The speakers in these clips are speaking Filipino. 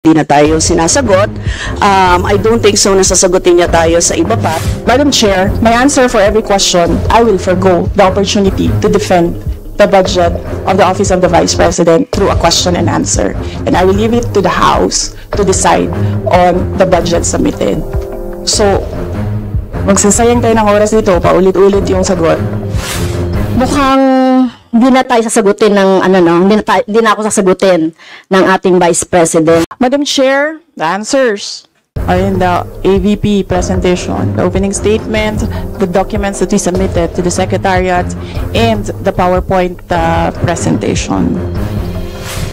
Hindi na tayo sinasagot. Um, I don't think so nasasagutin niya tayo sa iba pa. Madam Chair, my answer for every question, I will forgo the opportunity to defend the budget of the Office of the Vice President through a question and answer. And I will leave it to the House to decide on the budget submitted. So, magsasayang tayo ng oras dito, paulit-ulit yung sagot. mukhang hindi na tayo sasagutin ng ano no, hindi na, tayo, hindi na ako sasagutin ng ating Vice President. Madam Chair, the answers are in the AVP presentation, the opening statement, the documents that we submitted to the Secretariat, and the PowerPoint uh, presentation.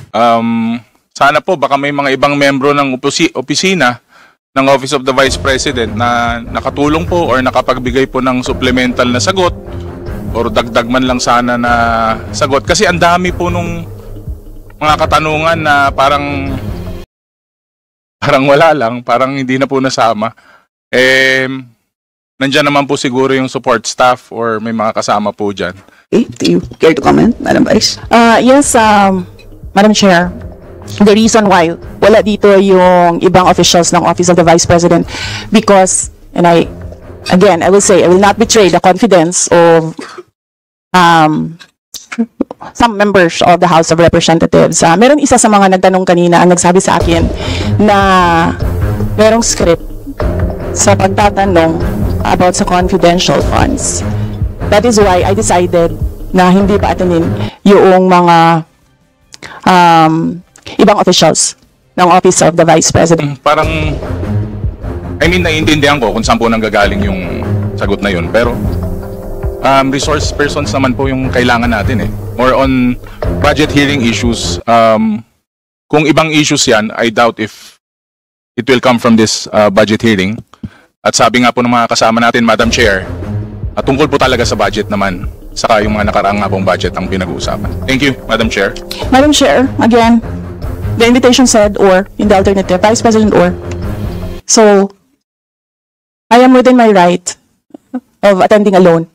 Um, sana po baka may mga ibang membro ng oposi- opisina ng Office of the Vice President na nakatulong po or nakapagbigay po ng supplemental na sagot or dagdag man lang sana na sagot kasi ang dami po nung mga katanungan na parang parang wala lang, parang hindi na po nasama. Eh, nandyan naman po siguro yung support staff or may mga kasama po dyan. Okay, do you care to comment, Madam Vice? Uh, yes, um, Madam Chair, the reason why wala dito yung ibang officials ng Office of the Vice President because, and I, again, I will say, I will not betray the confidence of um, some members of the House of Representatives. Uh, meron isa sa mga nagtanong kanina ang nagsabi sa akin na merong script sa pagtatanong about sa confidential funds. That is why I decided na hindi pa atinin yung mga um, ibang officials ng Office of the Vice President. parang I mean naiintindihan ko kung saan po nanggagaling yung sagot na yun pero um, resource persons naman po yung kailangan natin eh more on budget hearing issues um, kung ibang issues yan I doubt if it will come from this uh, budget hearing at sabi nga po ng mga kasama natin Madam Chair at tungkol po talaga sa budget naman saka yung mga nakaraang nga pong budget ang pinag-uusapan thank you Madam Chair Madam Chair, again, the invitation said or in the alternative, Vice President or. So, I am within my right of attending alone.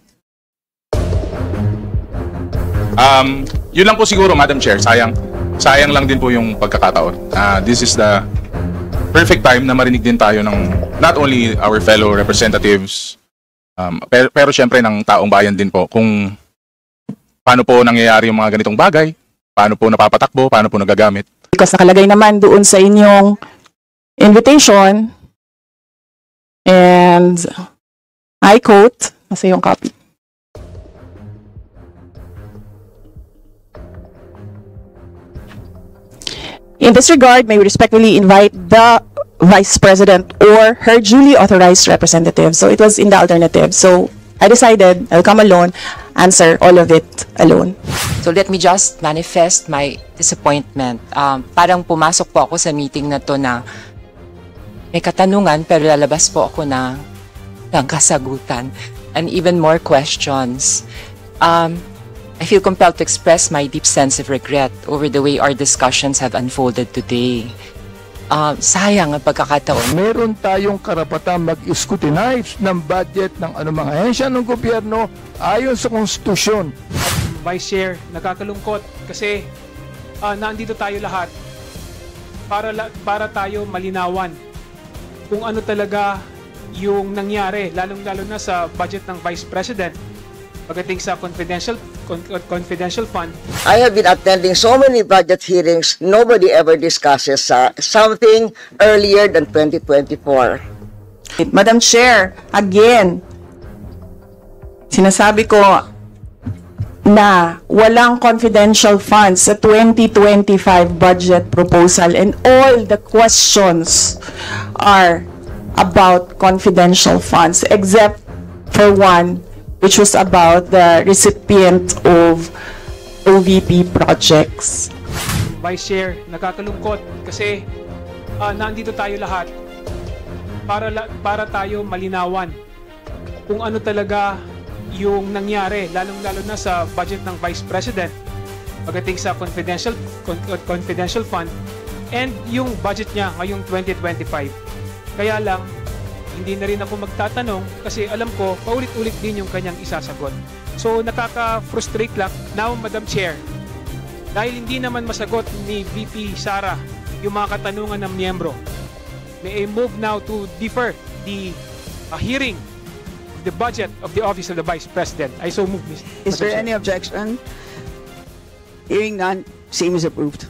Um, yun lang po siguro, Madam Chair. Sayang, sayang lang din po yung pagkakataon. Ah, this is the perfect time na marinig din tayo ng not only our fellow representatives, um, pero, pero syempre ng taong bayan din po kung paano po nangyayari yung mga ganitong bagay, paano po napapatakbo, paano po nagagamit. Because nakalagay naman doon sa inyong invitation and I quote, nasa yung copy. In this regard, may we respectfully invite the Vice President or her duly authorized representative. So it was in the alternative. So I decided I'll come alone, answer all of it alone. So let me just manifest my disappointment. Um, parang pumasok po ako sa meeting na to na may katanungan pero lalabas po ako na ng kasagutan and even more questions. Um, I feel compelled to express my deep sense of regret over the way our discussions have unfolded today. Um, sayang ang pagkakataon. meron tayong karapatan mag-scrutinize ng budget ng anumang ahensya ng gobyerno ayon sa konstitusyon. Vice Chair, nakakalungkot kasi ah, nandito tayo lahat para la- para tayo malinawan kung ano talaga yung nangyari lalong-lalo na sa budget ng Vice President pagdating sa confidential con- confidential fund I have been attending so many budget hearings, nobody ever discusses uh, something earlier than 2024. Madam Chair, again, sinasabi ko na walang confidential funds sa 2025 budget proposal and all the questions are about confidential funds except for one which was about the recipient of OVP projects. Vice Chair, nakakalungkot kasi ah, nandito tayo lahat para para tayo malinawan kung ano talaga yung nangyari lalong-lalo na sa budget ng Vice President pagdating sa confidential con- confidential fund and yung budget niya ngayong 2025. Kaya lang hindi na rin ako magtatanong kasi alam ko paulit-ulit din yung kanyang isasagot. So nakaka-frustrate lang now Madam Chair dahil hindi naman masagot ni VP Sara yung mga katanungan ng miyembro. May I move now to defer the uh, hearing of the budget of the Office of the Vice President. I so move, Mr. Is Madam there Chair. any objection? Hearing none, same is approved.